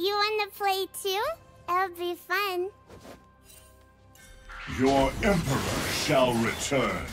You wanna play too? It'll be fun. Your Emperor shall return.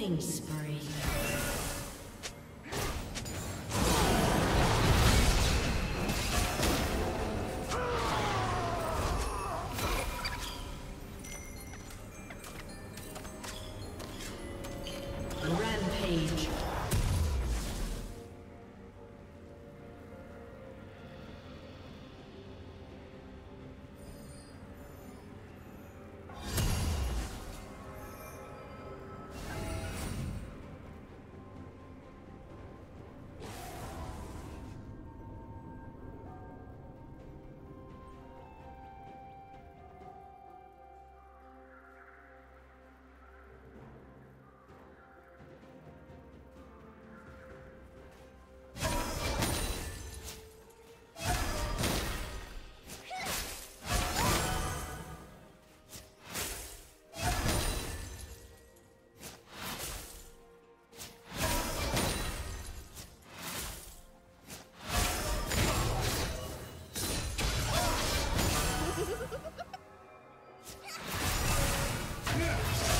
Killing Yeah.